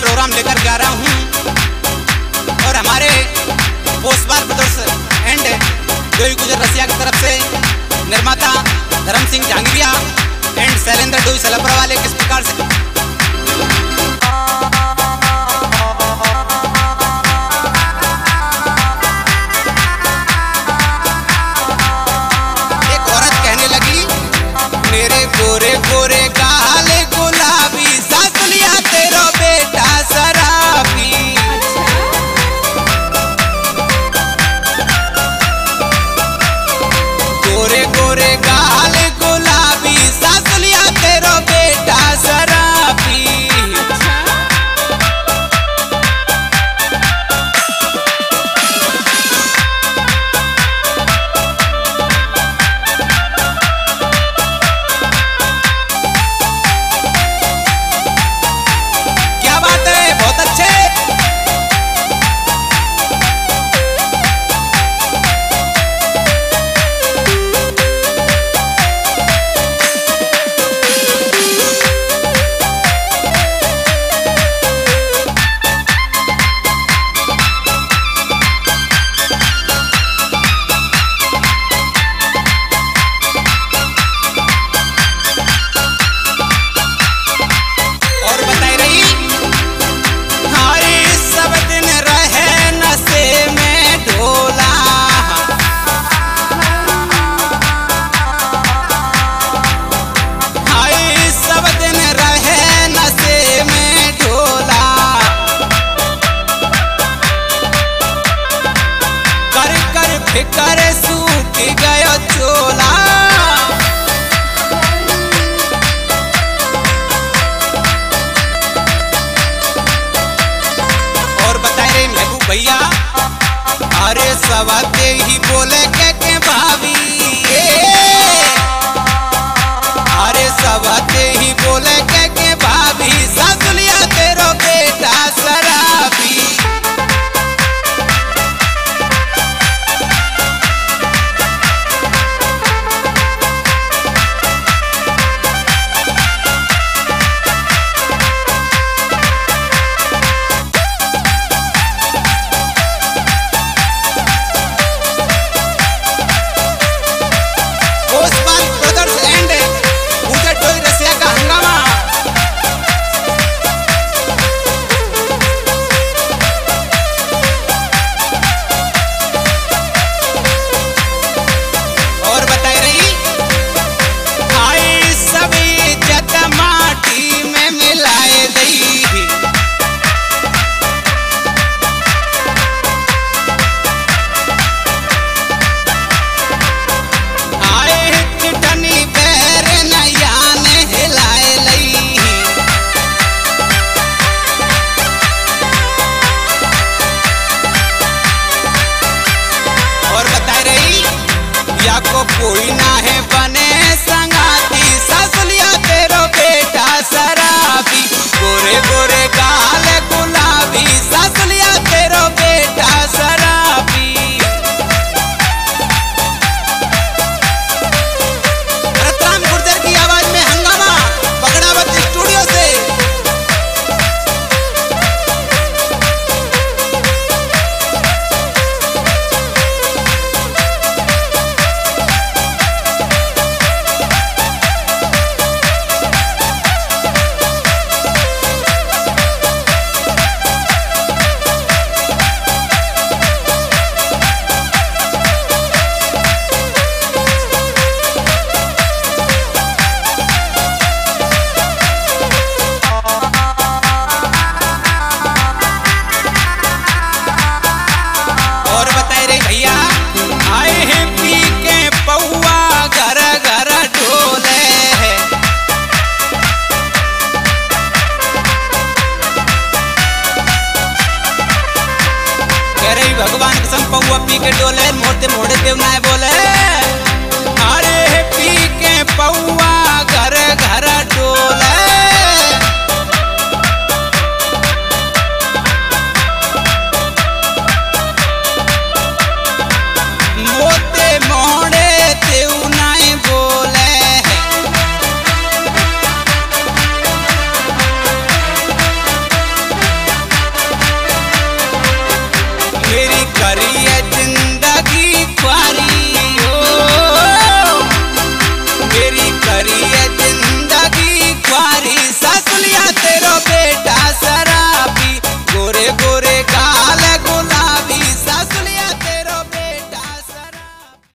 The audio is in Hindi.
प्रोग्राम लेकर जा रहा हूँ। और हमारे पोस्टबार ब्रदर्स एंड गुजर रसिया की तरफ़ से निर्माता धर्म सिंह जांगिया एंड शैलेंद्र डोई सलपरा वाले किस प्रकार से करे सूखी गयो चोला। और बताए रे भैया अरे सवा ही बोले के पौआ पी के डोले मोते मोड़े देव नाय बोले। अरे पी